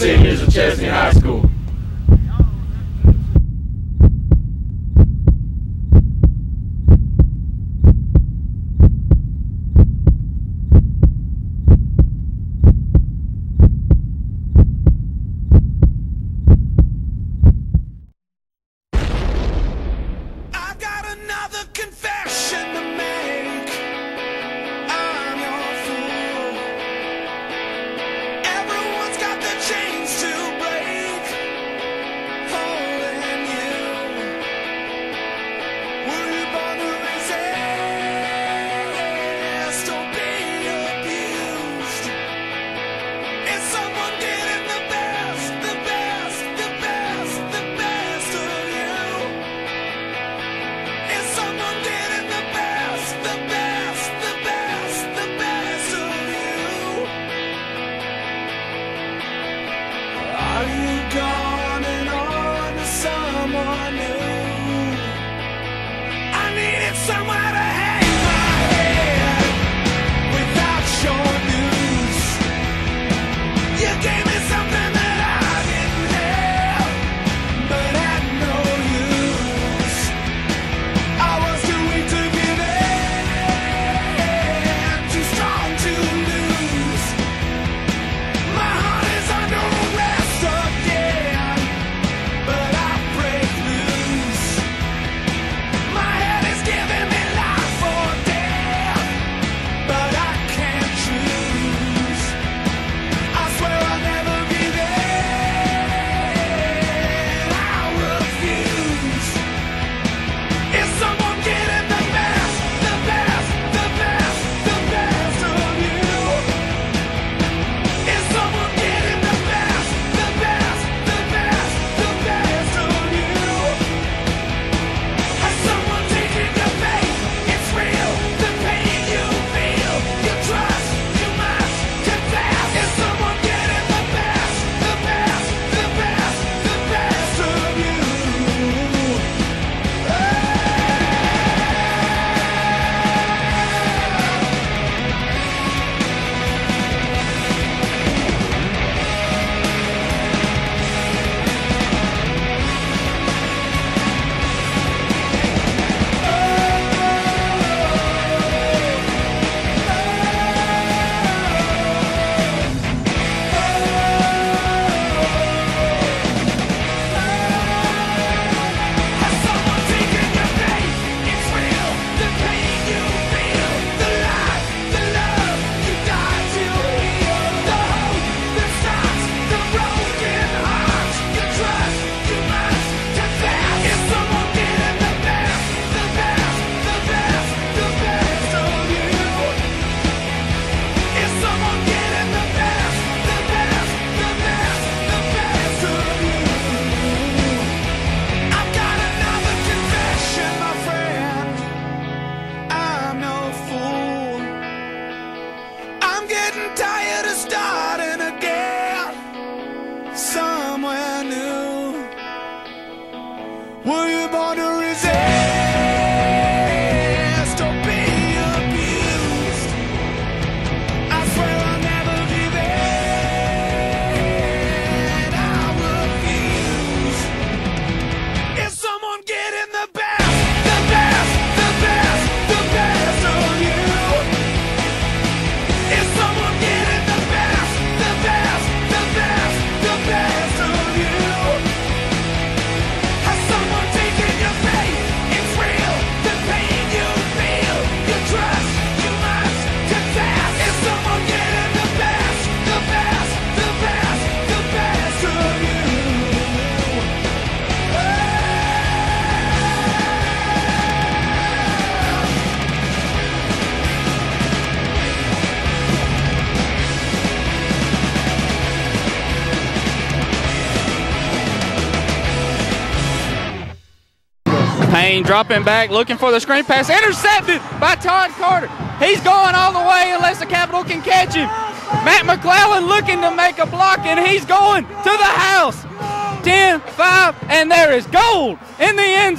seniors of Chesnee High School. another confession. Payne dropping back, looking for the screen pass, intercepted by Todd Carter. He's going all the way unless the Capitol can catch him. Matt McClellan looking to make a block, and he's going to the house. 10, 5, and there is gold in the end zone.